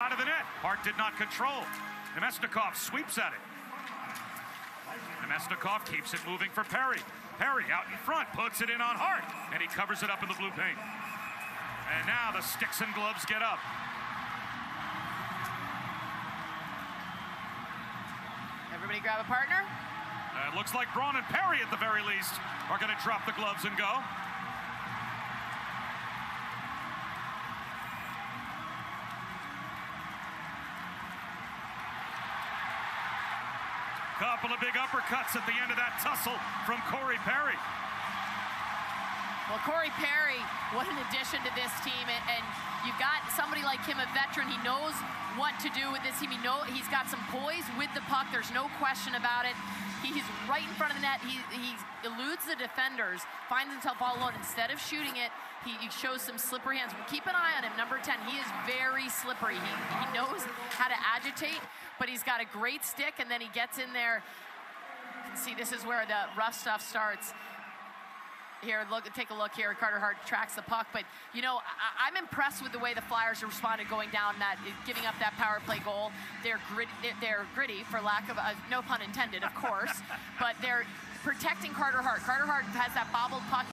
out of the net. Hart did not control. Namestnikov sweeps at it. Namestnikov keeps it moving for Perry. Perry out in front, puts it in on Hart, and he covers it up in the blue paint. And now the sticks and gloves get up. Everybody grab a partner. Uh, it looks like Braun and Perry, at the very least, are going to drop the gloves and go. Couple of big uppercuts at the end of that tussle from Corey Perry. Well, Corey Perry, what an addition to this team, and, you've got somebody like him, a veteran. He knows what to do with this team. He know he's got some poise with the puck. There's no question about it. He's right in front of the net. He, he eludes the defenders, finds himself all alone. Instead of shooting it, he, he shows some slippery hands. Keep an eye on him, number 10. He is very slippery. He, he knows how to agitate, but he's got a great stick, and then he gets in there. You can see this is where the rough stuff starts here, look, take a look here. Carter Hart tracks the puck, but you know, I, am I'm impressed with the way the Flyers responded going down that, uh, giving up that power play goal. They're gritty, they're gritty for lack of, a, no pun intended, of course, but they're protecting Carter Hart. Carter Hart has that bobbled puck.